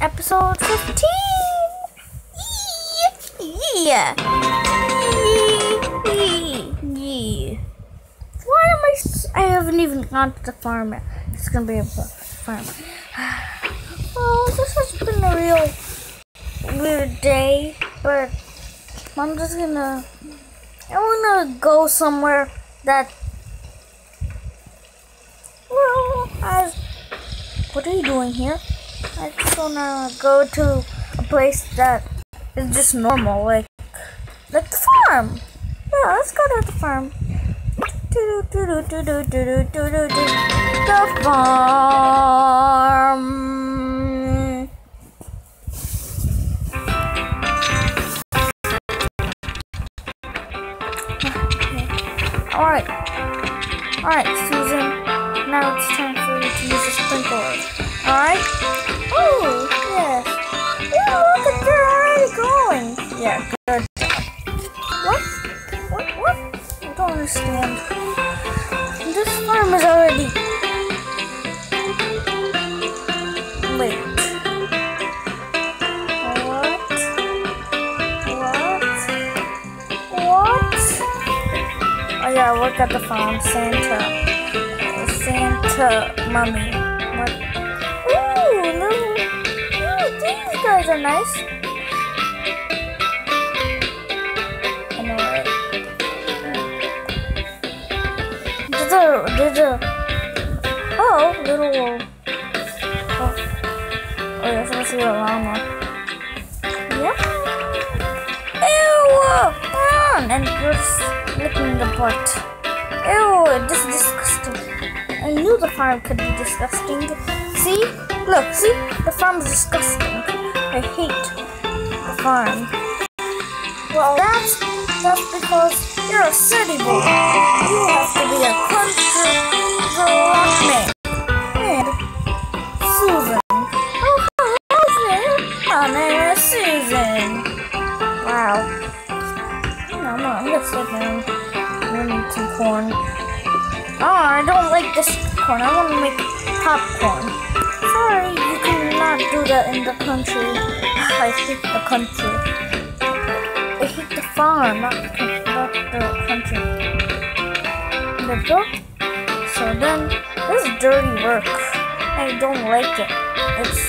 episode 15. Yeah. Yeah. Why am I? I haven't even gone to the farm yet. It's gonna be a farm. Oh, this has been a real weird day, but I'm just gonna. I wanna go somewhere that. Well. What are you doing here? I just wanna go to a place that is just normal, like like the farm. Yeah, let's go to the farm. The farm. Oh, yes. Yeah, look at they're already going. Yeah, good. What? What? What? I don't understand. This farm is already. Wait. What? What? What? Oh yeah, look at the farm, Santa. Santa mummy. Guys are nice. I know? There's a, there's a, oh, little, oh, oh, you're supposed to be a llama. Yeah. Ew! Run! And you're licking the butt. Ew, this is disgusting. I knew the farm could be disgusting. See? Look, see? The farm is disgusting. I hate the farm. Well, that's that's because you're a city boy. You have to be a country rock man. And Susan. Oh, hello. My name is Susan. Wow. No, no, I'm gonna sit down. I need some corn. Oh, I don't like this corn. I want to make popcorn. Sorry, you cannot do that in the country. I hate the country. I hate the farm, not the, not the country. We go. So then, this is dirty work. I don't like it. It's.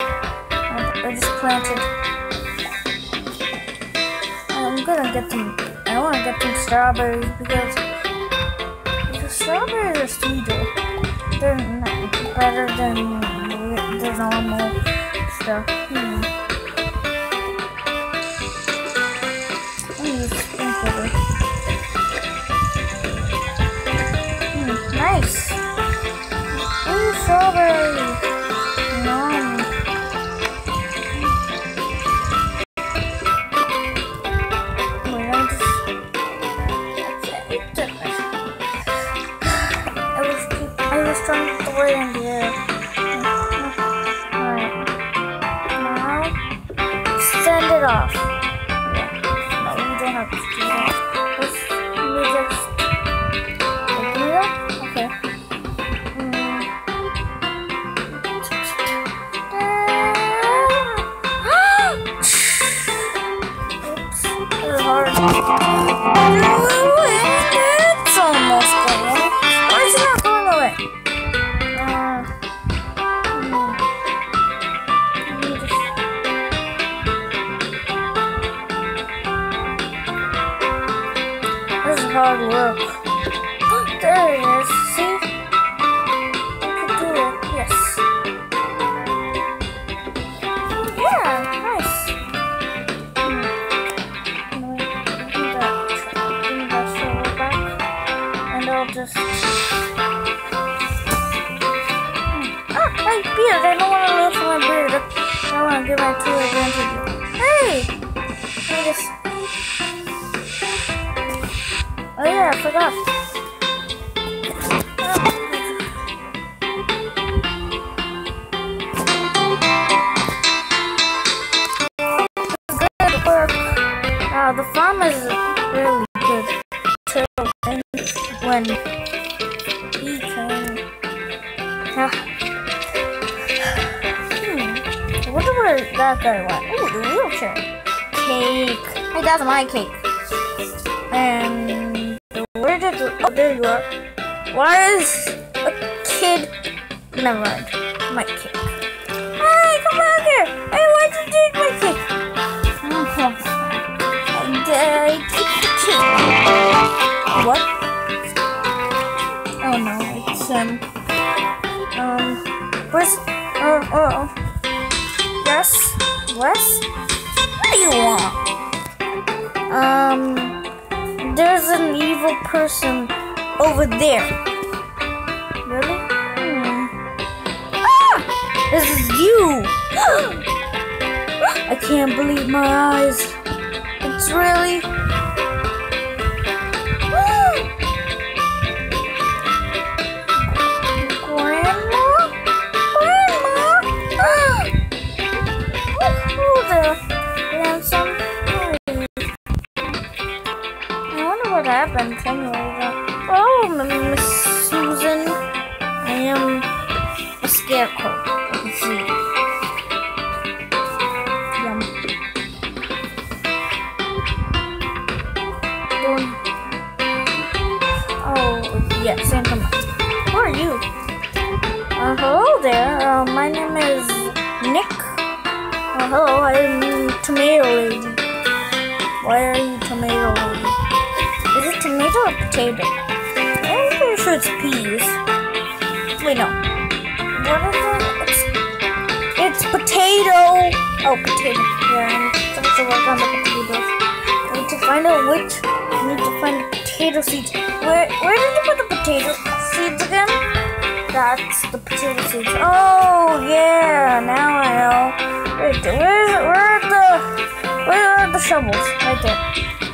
I just planted. I'm gonna get some. I want to get some strawberries because the strawberries are sweeter. They're better than the normal stuff. Hmm. Hmm, nice. Ooh, strawberry. Yeah, I forgot. Good work. Wow, the farm is really good too. And when he came, yeah. Hmm. where that guy went? Ooh, the wheelchair. Cake. Hey, that's my cake. And there you are. Why is a kid? Never mind. My cake. Hey, come back here. Hey, why did you take my cake? I took the cake. What? Oh no, it's um um where's uh uh yes Wes? What do you want? Um there's an evil person over there. Really? Hmm. Ah! This is you! I can't believe my eyes. It's really Oh. Who are you? Uh, hello there. Uh, my name is Nick. Uh, hello, I'm Tomato Lady. Why are you Tomato Lady? Is it tomato or potato? I'm pretty sure it's peas. Wait, no. What is it? It's potato. Oh, potato. Yeah, I'm supposed to work on the potatoes. I need to find out which. I need to find the potato seeds. Where, where did you put the potato seeds again? That's the potato seeds. Oh yeah, now I know. Right there. Where, where are the where are the shovels? Right there.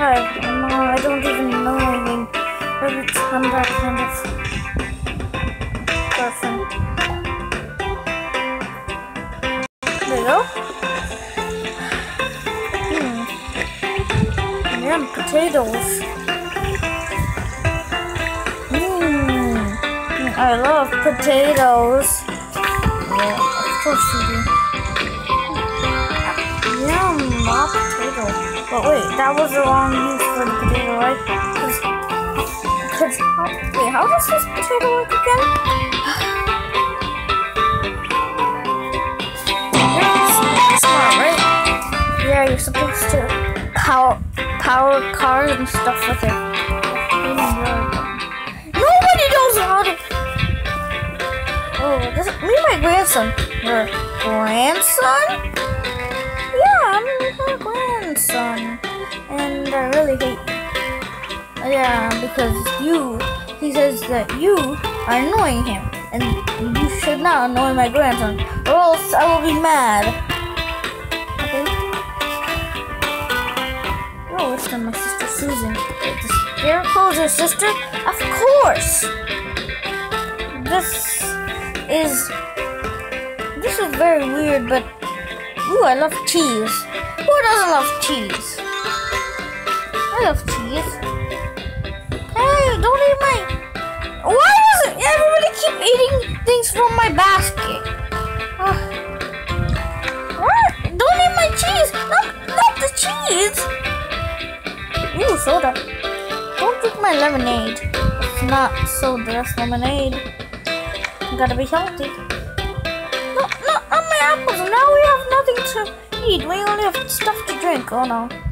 Hi. No, I don't even know anything. Maybe it's I'm that kind of person. Go. Hmm. Yum, potatoes. Mmm. I love potatoes. Yeah, of course you do. Yum, raw potato. But wait, that was the wrong use for the potato, right? Cause, wait, how does this potato work again? You're supposed to power power cars and stuff with it. Nobody knows how to. Oh, this me and my grandson. Your grandson? Yeah, I'm her grandson, and I really hate. Yeah, because you. He says that you are annoying him, and you should not annoy my grandson, or else I will be mad. It's from my sister Susan. The Scarecrow's your sister? Of course! This is... This is very weird, but... Ooh, I love cheese. Who doesn't love cheese? I love cheese. Hey, don't eat my... Why does everybody keep eating things from my basket? Ugh. What? Don't eat my cheese! Not, not the cheese! Ooh, soda. Don't drink my lemonade. It's not soda, lemonade. You gotta be healthy. No, no, not my apples. Now we have nothing to eat. We only have stuff to drink. Oh no.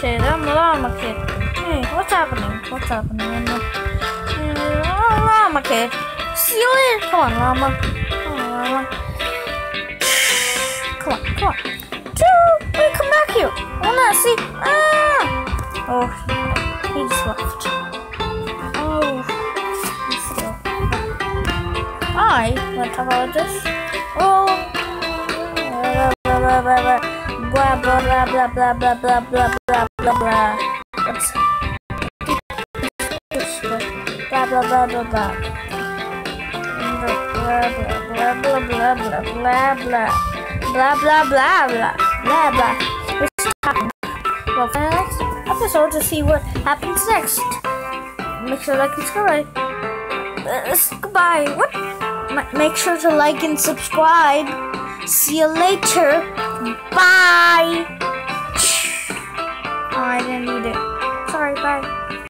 Kid. I'm a llama kid. Hey, what's happening? What's happening? in the- Hmm, oh, llama kid. See you later. Come on, llama. Come on, llama. Come on, come on. Choo! Wait, come back here. I wanna see. Ah! Oh, he just left. Oh, he's still. I, my pathologist. Oh, blah blah blah blah blah blah blah blah blah blah blah blah blah blah blah. Blah blah blah blah blah. Blah blah blah blah blah blah blah blah blah blah blah blah blah blah. Well, for the next episode to see what happens next. Make sure to like and subscribe. Uh, goodbye. What? Ma- Make sure to like and subscribe. See you later. Bye. Oh, I didn't need it. Sorry, bye.